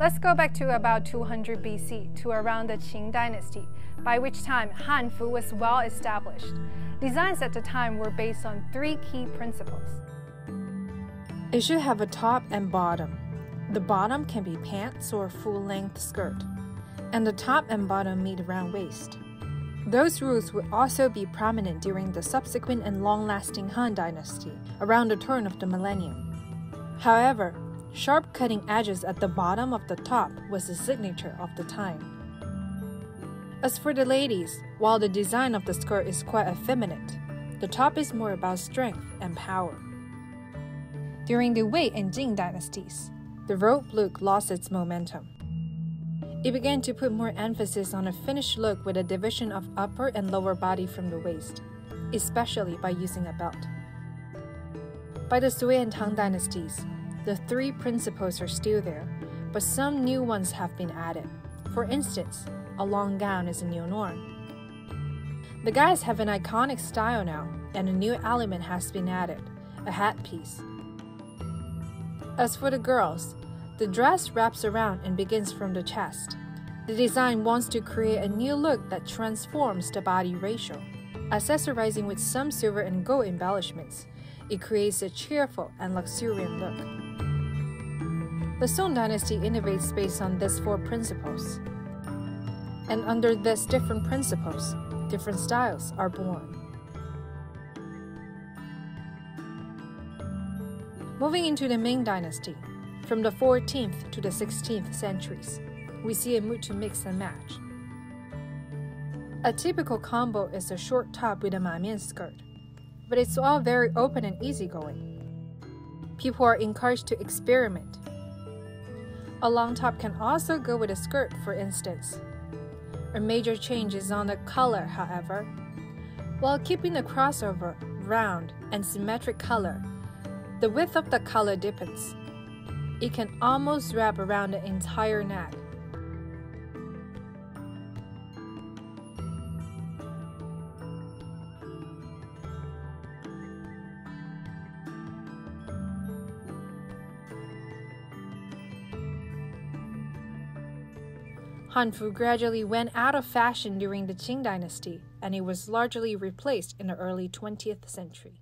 Let's go back to about 200 BC to around the Qin dynasty, by which time Hanfu was well established. Designs at the time were based on three key principles. It should have a top and bottom. The bottom can be pants or full length skirt, and the top and bottom meet around waist. Those rules would also be prominent during the subsequent and long lasting Han Dynasty, around the turn of the millennium. However, Sharp cutting edges at the bottom of the top was a signature of the time. As for the ladies, while the design of the skirt is quite effeminate, the top is more about strength and power. During the Wei and Jin dynasties, the robe look lost its momentum. It began to put more emphasis on a finished look with a division of upper and lower body from the waist, especially by using a belt. By the Sui and Tang dynasties, the three principles are still there, but some new ones have been added. For instance, a long gown is a new norm. The guys have an iconic style now, and a new element has been added a hat piece. As for the girls, the dress wraps around and begins from the chest. The design wants to create a new look that transforms the body ratio. Accessorizing with some silver and gold embellishments, it creates a cheerful and luxuriant look. The Song dynasty innovates based on these four principles. And under these different principles, different styles are born. Moving into the Ming dynasty, from the 14th to the 16th centuries, we see a move to mix and match. A typical combo is a short top with a mamian skirt, but it's all very open and easygoing. People are encouraged to experiment a long top can also go with a skirt, for instance. A major change is on the color, however. While keeping the crossover round and symmetric color, the width of the color deepens. It can almost wrap around the entire neck. Hanfu gradually went out of fashion during the Qing dynasty, and it was largely replaced in the early 20th century.